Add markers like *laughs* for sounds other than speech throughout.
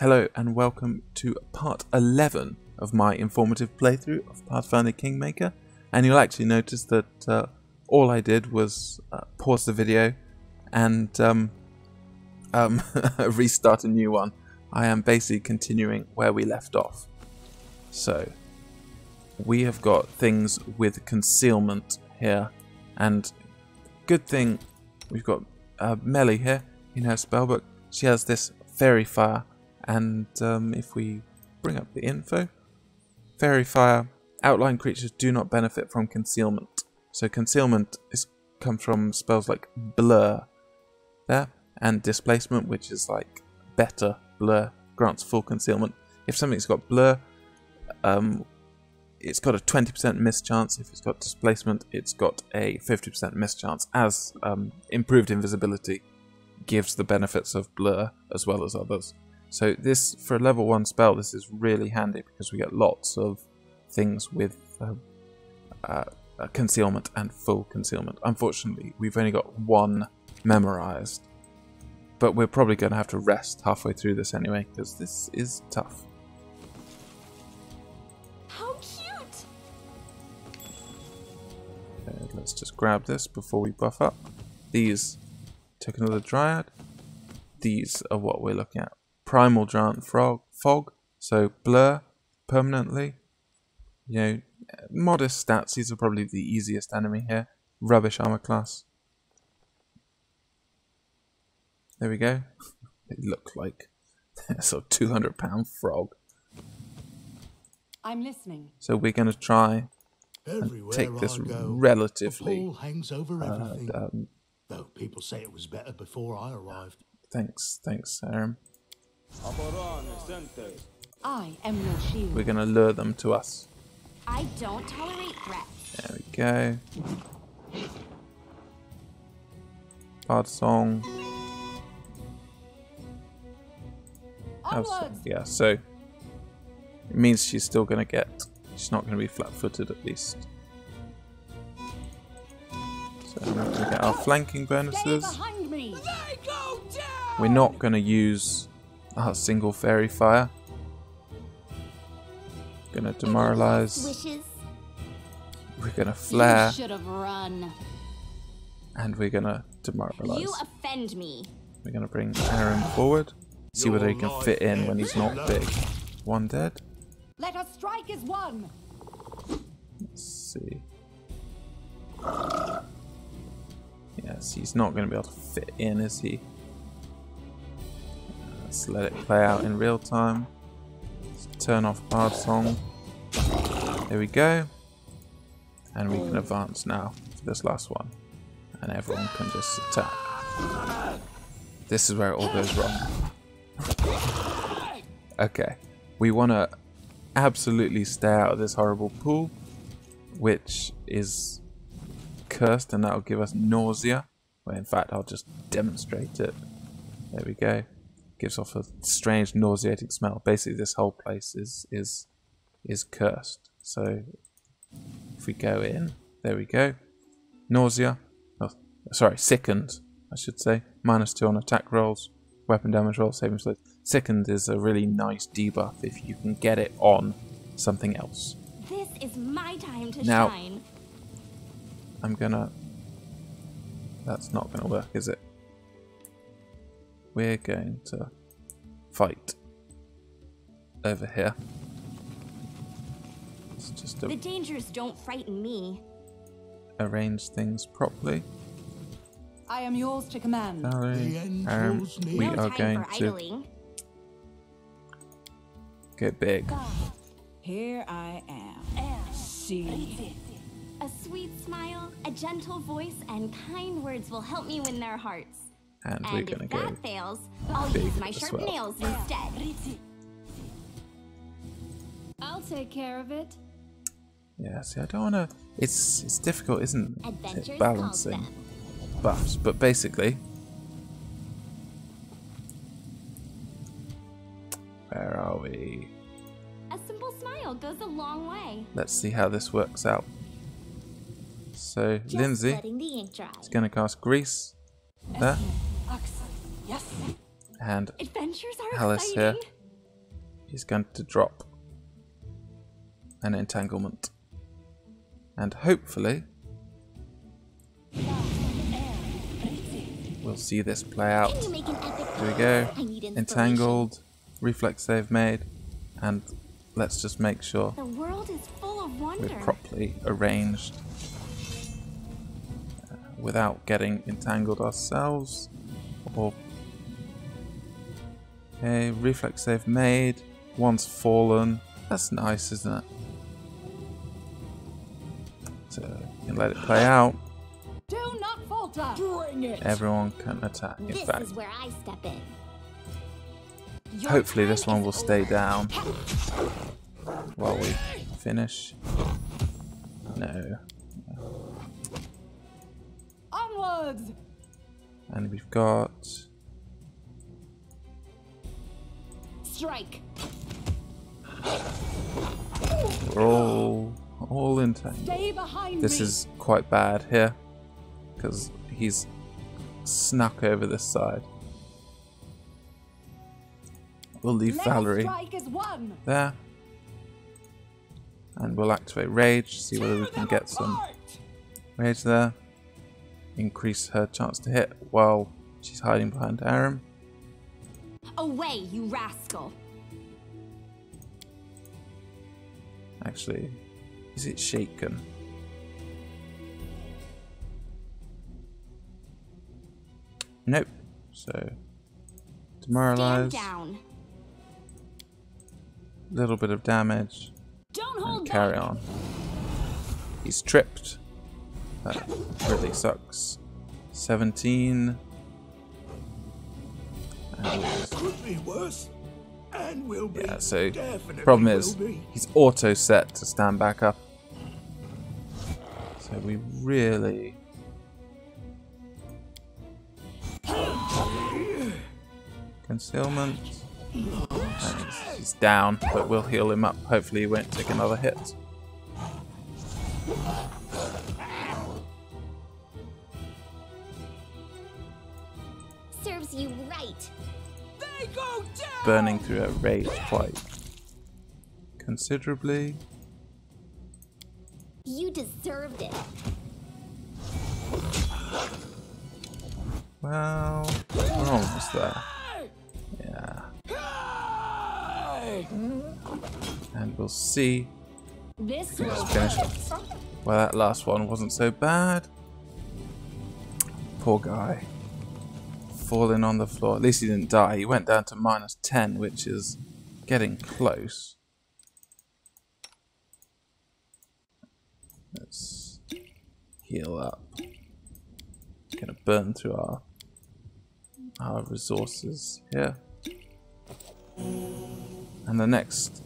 Hello and welcome to part 11 of my informative playthrough of Pathfinder Kingmaker and you'll actually notice that uh, all I did was uh, pause the video and um, um, *laughs* restart a new one. I am basically continuing where we left off. So, we have got things with concealment here and good thing we've got uh, Melly here in her spellbook. She has this fairy fire and um, if we bring up the info, fairy fire, outline creatures do not benefit from concealment. So concealment is comes from spells like blur there and displacement which is like better blur grants full concealment. If something's got blur, um, it's got a 20% miss chance. If it's got displacement, it's got a 50% miss chance. As um, improved invisibility gives the benefits of blur as well as others. So this, for a level 1 spell, this is really handy because we get lots of things with uh, uh, concealment and full concealment. Unfortunately, we've only got one memorized. But we're probably going to have to rest halfway through this anyway, because this is tough. How cute! Uh, let's just grab this before we buff up. These took another dryad. These are what we're looking at. Primal giant frog fog. So blur permanently. You know, modest stats. These are probably the easiest enemy here. Rubbish armor class. There we go. *laughs* They look like a *laughs* sort of 200 pound frog. I'm listening. So we're going to try Everywhere take this go, relatively, a hangs over uh, um, Though people say it was better before I arrived. thanks, thanks, Aram. I am your shield. We're going to lure them to us. I don't tolerate threats. There we go. Bard song. How's- Onwards! yeah, so it means she's still going to get. She's not going to be flat-footed at least. So we're going to get our flanking bonuses. We're not going to use our single fairy fire. Gonna demoralize. We're gonna flare, should have run. and we're gonna demoralize. You offend me. We're gonna bring Aaron forward. See whether he can fit in when he's not big. One dead. Let us strike as one. Let's see. Yes, he's not going to be able to fit in, is he? Let's let it play out in real time. Let's turn off Bard Song. There we go. And we can advance now for this last one. And everyone can just attack. This is where it all goes wrong. okay. We want to absolutely stay out of this horrible pool, which is cursed, and that'll give us nausea. Well, in fact, I'll just demonstrate it. There we go. Gives off a strange, nauseating smell. Basically, this whole place is is is cursed. So, if we go in, there we go. Nausea. Oh, sorry, sickened. I should say. Minus two on attack rolls, weapon damage rolls, saving throws. Sickened is a really nice debuff if you can get it on something else. This is my time to Now- shine. I'm gonna. That's not gonna work, is it? We're going to fight over here. Let's just The dangers don't frighten me. arrange things properly. I am yours to command. Valerie, The end Aaron, draws near. we no are going to idling. get big. Here I am. See. A sweet smile, a gentle voice, and kind words will help me win their hearts. And we're gonna if go. that fails, I'll use my sharp well. nails instead. I'll take care of it. Yeah, see, I don't wanna. It's it's difficult, isn't Adventures it? calls Balancing them. buffs, but basically. Where are we? A simple smile goes a long way. Let's see how this works out. So Just Linzi letting the is going to cast Grease there, Yes. and Adventures are Alice here exciting. he's going to drop an entanglement. And hopefully, we'll see this play out. Can you make an epic Here we go. I need inspiration. Entangled, reflex save made, and let's just make sure The world is full of we're properly arranged uh, without getting entangled ourselves. Or okay, reflex they've made. One's fallen. That's nice, isn't it? So you can let it play out. Do not falter. Bring it. Everyone can attack. In This fact, is where I step in. Your hopefully this one is will stay down while we finish. No. Onwards. And we've got Strike. we're all all entangled. Stay behind This me. is quite bad here because he's snuck over this side. We'll leave Let Valerie one. there. And we'll activate Rage, see whether we can get some Rage there. Increase her chance to hit while she's hiding behind Harrim. Away, you rascal. Actually, is it shaken? Nope. So, demoralize. down. Little bit of damage. Don't and hold carry back. on. He's tripped. That really sucks. 17. And Could be worse. And will be. yeah, so Definitely problem is he's auto set to stand back up. So we really concealment. And he's down, but we'll heal him up. Hopefully he won't take another hit. Serves you right. burning through a rage quite considerably. You deserved it. Well, we're almost there. Yeah. And we'll see. This We will just finished. Well, that last one wasn't so bad. Poor guy. Falling on the floor. At least he didn't die. He went down to minus 10, which is getting close. Let's heal up. Gonna burn through our our resources here. And the next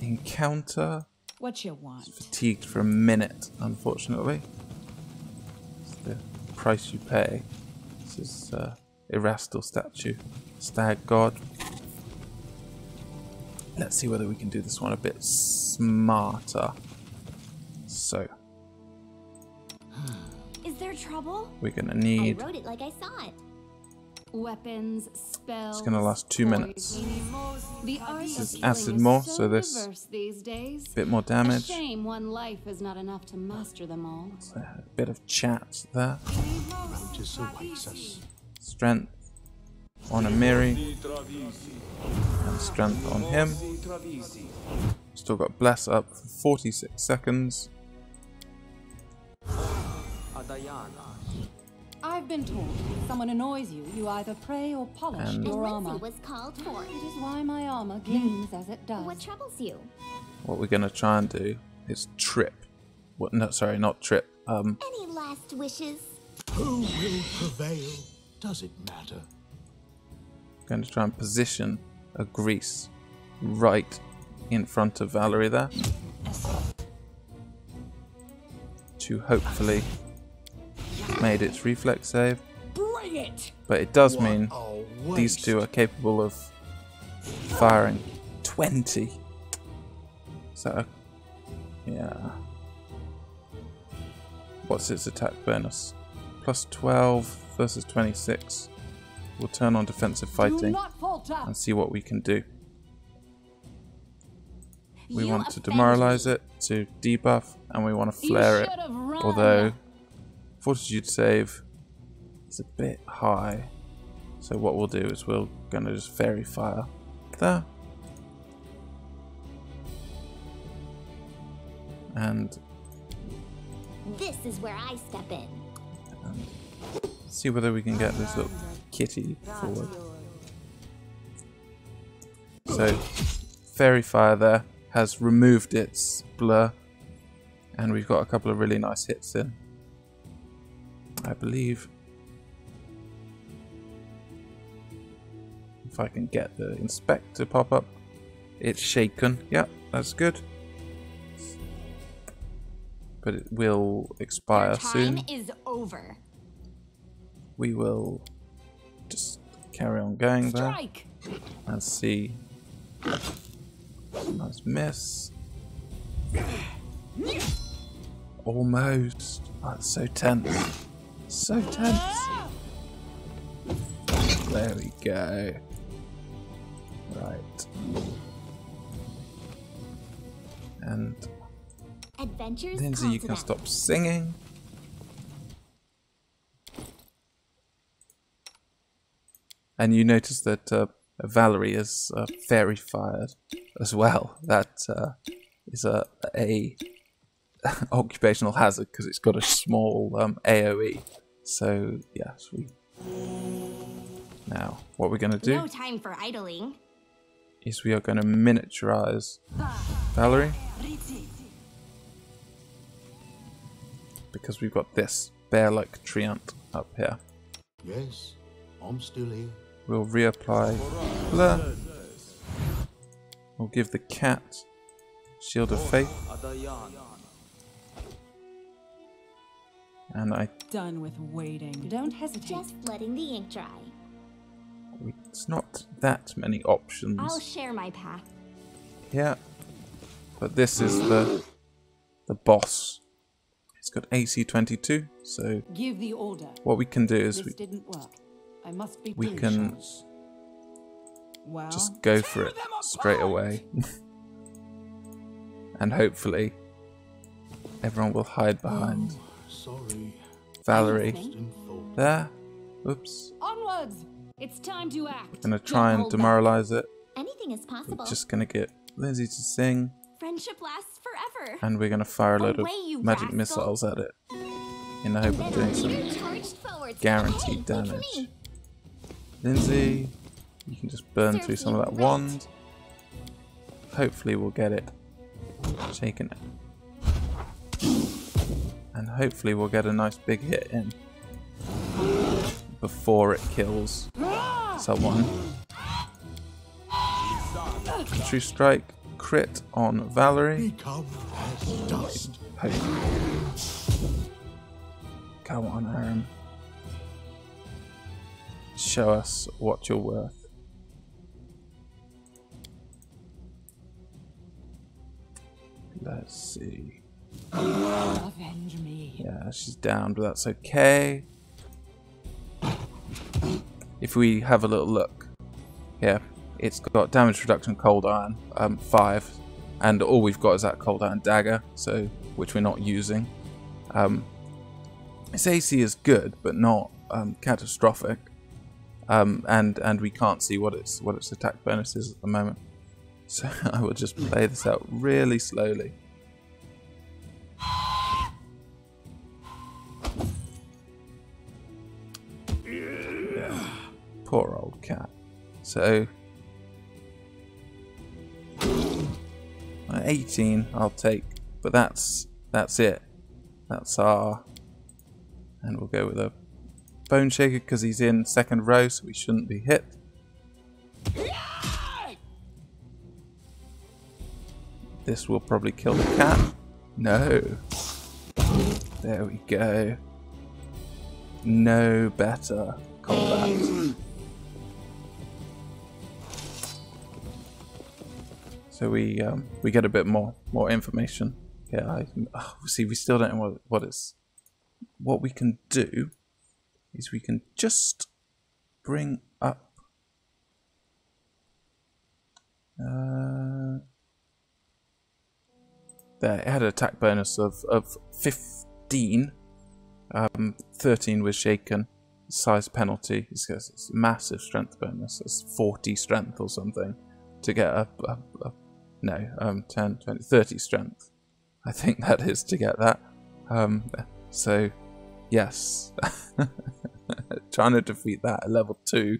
encounter What you want? fatigued for a minute, unfortunately. It's the price you pay. This is uh, Erastil statue, stag god. Let's see whether we can do this one a bit smarter. So, Is there trouble? we're gonna need. I wrote it like I saw it. Weapons, spells. It's gonna last two minutes. The This is acid more, so so this- diverse these days. Bit more A damage, shame one life is not enough to master them all. a bit of chat there. Notice awaits us. Strength on Amiri, and strength on him. Still got Bless up for 46 seconds. I've been told if someone annoys you, you either pray or polish And- your armor. Was called for. It is why my armor gleams as it does. What troubles you? What we're gonna try and do is trip. What? No, sorry, not trip. Um, Any last wishes? Who will prevail? Does it matter? going to try and position a grease right in front of Valerie there to hopefully made its reflex save. Bring it! But it does What mean these two are capable of firing 20. So, yeah. What's its attack bonus? Plus 12 versus 26. We'll turn on defensive fighting and see what we can do. We You want to demoralize me. it to debuff, and we want to flare it. Although fortitude save is a bit high, so what we'll do is we're gonna just fairy fire there, and This is where I step in. see whether we can get this little kitty forward. So, Fairy Fire there has removed its blur, and we've got a couple of really nice hits in. I believe. If I can get the inspect to pop up. It's shaken. Yep, that's good. But it will expire Your time soon is over. we will just carry on going there Strike. and see. Nice miss. Almost. That's so tense. So tense. There we go. Right. And Adventures Linzi, you can stop singing. And you notice that uh, Valerie is uh, fairy fired as well. That uh, is a, a *laughs* occupational hazard because it's got a small um, AOE. So yes, we. Now, what we're going to do No time for idling. is we are going to miniaturize Valerie because we've got this bear-like treant up here. Yes, I'm still here. We'll reapply blur. We'll give the cat shield of faith, and I Done with waiting. Don't hesitate. Just letting the ink dry. it's not that many options I'll share my path. Yeah. but this is the the boss. It's got AC 22, so Give the order. what we can do is This we didn't work. I must be we patient. can Well, just go for it straight away. *laughs* and hopefully everyone will hide behind oh, Sorry. Valerie. Listening. There. Oops. onwards. It's time to act. Gonna try and demoralize it. Anything is possible. We're Just gonna get Linzi to sing, Friendship lasts forever. and we're gonna fire a load of Away, you magic rascal. missiles at it in the hope of doing some You're charged forward. guaranteed Hey, damage. Linzi, you can just burn Serves through some of that right. wand. Hopefully, we'll get it shaken. And hopefully, we'll get a nice big hit in before it kills someone. True strike, crit on Valerie. Come on, Aaron. Show us what you're worth. Let's see. Avenge me. Yeah, she's down, but that's okay. If we have a little look, yeah, it's got damage reduction, cold iron, um, five, and all we've got is that cold iron dagger, so which we're not using. Um, its AC is good, but not um, catastrophic, um, and and we can't see what its what its attack bonus is at the moment. So *laughs* I will just play this out really slowly. Poor old cat. So, uh, 18 I'll take, but that's that's it. That's our, and we'll go with a bone shaker because he's in second row, so we shouldn't be hit. This will probably kill the cat. No. There we go. No better combat. So we um, we get a bit more more information. Yeah, I, oh, see, we still don't know what what it's. What we can do is we can just bring up. Uh, there. It had an attack bonus of, of 15. Um, 13 was shaken. Size penalty. It's, it's massive strength bonus. It's 40 strength or something to get a, a, a no, um, 10, 20, 30 strength. I think *laughs* that is to get that. Um, so, yes, *laughs* trying to defeat that at level two,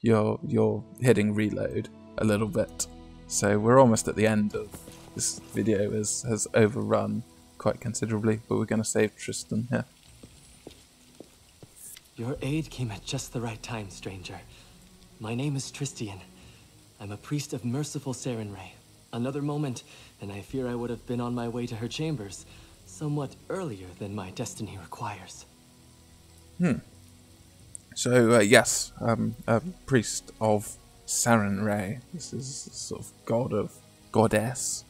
you're you're hitting reload a little bit. So we're almost at the end of this video. has has overrun quite considerably, but we're going to save Tristan here. Your aid came at just the right time, stranger. My name is Tristian. I'm a priest of merciful Sarenrae. Another moment, and I fear I would have been on my way to her chambers, somewhat earlier than my destiny requires. Hmm. So, uh, yes, um, a priest of Sarenrae. This is sort of god of, goddess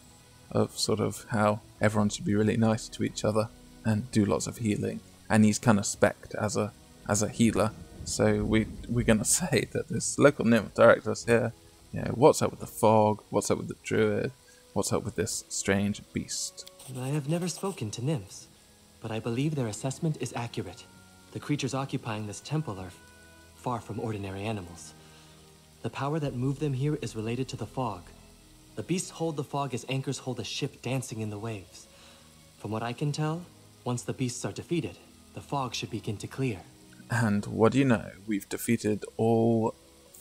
of sort of how everyone should be really nice to each other and do lots of healing. And he's kind of specced as a as a healer. So we we're gonna *laughs* say that this local nymph director us here you know, what's up with the fog? What's up with the druid? What's up with this strange beast? I have never spoken to nymphs, but I believe their assessment is accurate. The creatures occupying this temple are far from ordinary animals. The power that moved them here is related to the fog. The beasts hold the fog as anchors hold a ship dancing in the waves. From what I can tell, once the beasts are defeated, the fog should begin to clear. And what do you know? We've defeated all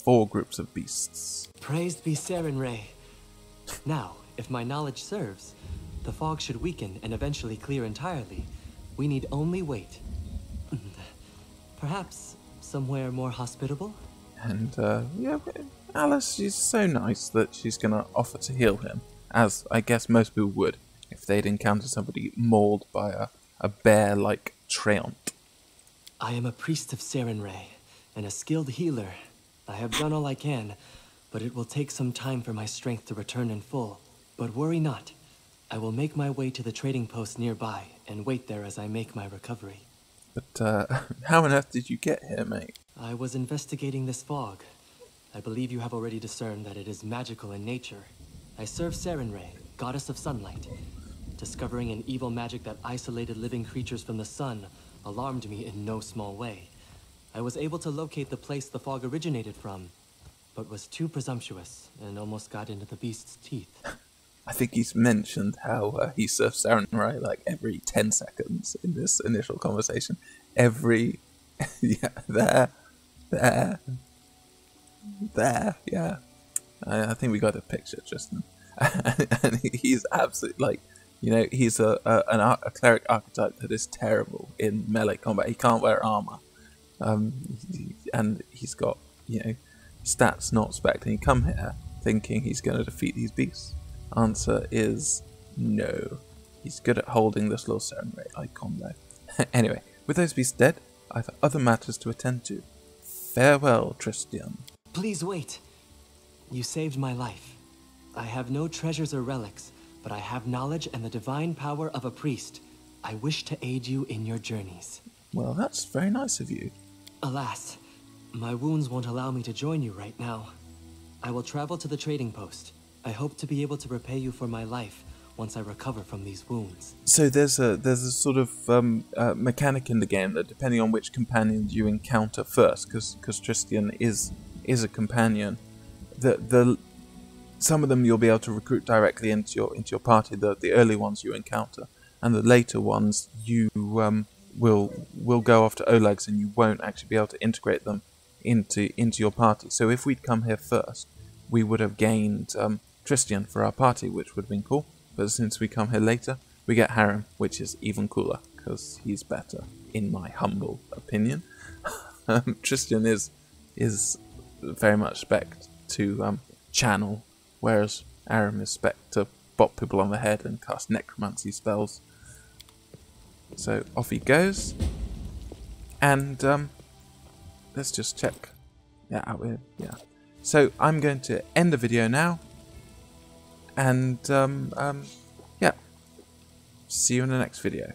four groups of beasts. Praised be Sarenrae. Now, if my knowledge serves, the fog should weaken and eventually clear entirely. We need only wait. *laughs* Perhaps somewhere more hospitable? And, uh, yeah, Alice, she's so nice that she's gonna offer to heal him, as I guess most people would if they'd encountered somebody mauled by a, a bear like Treant. I am a priest of Sarenrae, and a skilled healer I have done all I can, but it will take some time for my strength to return in full. But worry not. I will make my way to the trading post nearby and wait there as I make my recovery. But, uh, *laughs* how on earth did you get here, mate? I was investigating this fog. I believe you have already discerned that it is magical in nature. I serve Sarenrae, goddess of sunlight. Discovering an evil magic that isolated living creatures from the sun alarmed me in no small way. I was able to locate the place the fog originated from, but was too presumptuous and almost got into the beast's teeth. I think he's mentioned how uh, he surfs Sarenrae like every 10 seconds in this initial conversation. Every. *laughs* yeah, there, there, there, yeah. I, I think we got a picture, Tristan. *laughs* and he's absolutely like, you know, he's a, a, an, a cleric archetype that is terrible in melee combat. He can't wear armor. Um, and he's got, you know, stats not spec. And you come here thinking he's going to defeat these beasts. Answer is no. He's good at holding this little Sarenrae icon though. anyway, with those beasts dead, I have other matters to attend to. Farewell, Tristian. Please wait. You saved my life. I have no treasures or relics, but I have knowledge and the divine power of a priest. I wish to aid you in your journeys. Well, that's very nice of you. Alas, my wounds won't allow me to join you right now. I will travel to the trading post. I hope to be able to repay you for my life once I recover from these wounds. So there's a there's a sort of um, uh, mechanic in the game that depending on which companions you encounter first, because because Tristian is is a companion, the the some of them you'll be able to recruit directly into your into your party. The the early ones you encounter, and the later ones you um, will will go off to Olegs and you won't actually be able to integrate them into into your party. So if we'd come here first, we would have gained um, Tristian for our party, which would have been cool. But since we come here later, we get Harrim, which is even cooler because he's better, in my humble opinion. *laughs* um, Tristian is is very much spec to um, channel, whereas Harrim is spec to bop people on the head and cast necromancy spells. So off he goes. And um, let's just check. Yeah, out here. Yeah. So I'm going to end the video now. And um, um, yeah, see you in the next video.